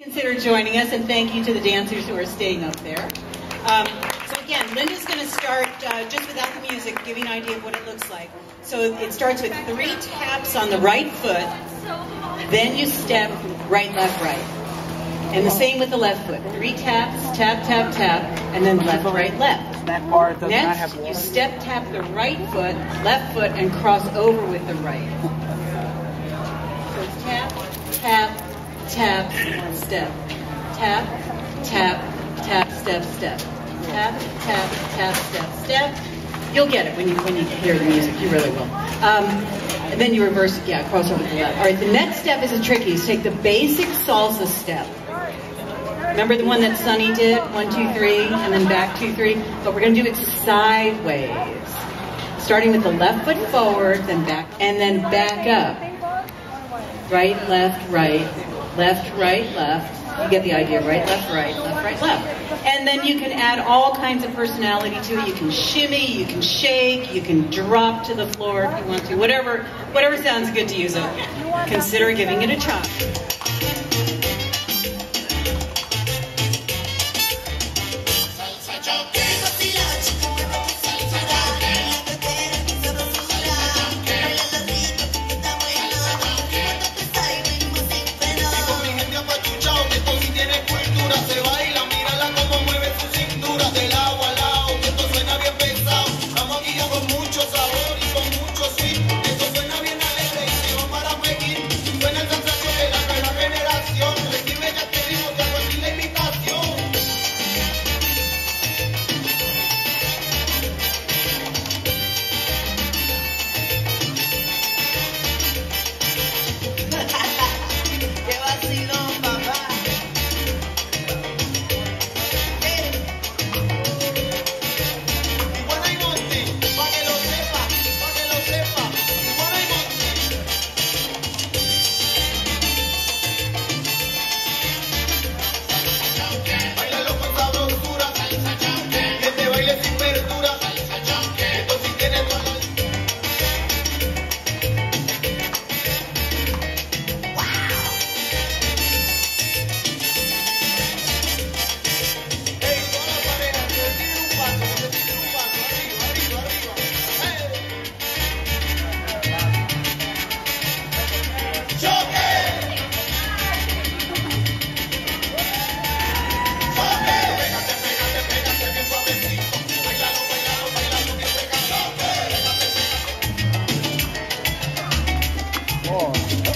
Consider joining us, and thank you to the dancers who are staying up there. Um, so again, Linda's going to start uh, just without the music, give you an idea of what it looks like. So it starts with three taps on the right foot, then you step right, left, right. And the same with the left foot. Three taps, tap, tap, tap, and then left, right, left. That bar does not Next, you step tap the right foot, left foot, and cross over with the right. So it's tap, tap, step. Tap, tap, tap, step, step. Tap, tap, tap, step, step. You'll get it when you when you hear the music. You really will. Um, and then you reverse. Yeah, cross over to the left. All right. The next step is a tricky. Is take the basic salsa step. Remember the one that Sunny did? One, two, three, and then back two, three. But we're going to do it sideways. Starting with the left foot forward, then back, and then back up. Right, left, right, left, right, left. You get the idea. Right, left, right, left, right, left. And then you can add all kinds of personality to it. You can shimmy, you can shake, you can drop to the floor if you want to. Whatever, whatever sounds good to you. So consider giving it a try. more.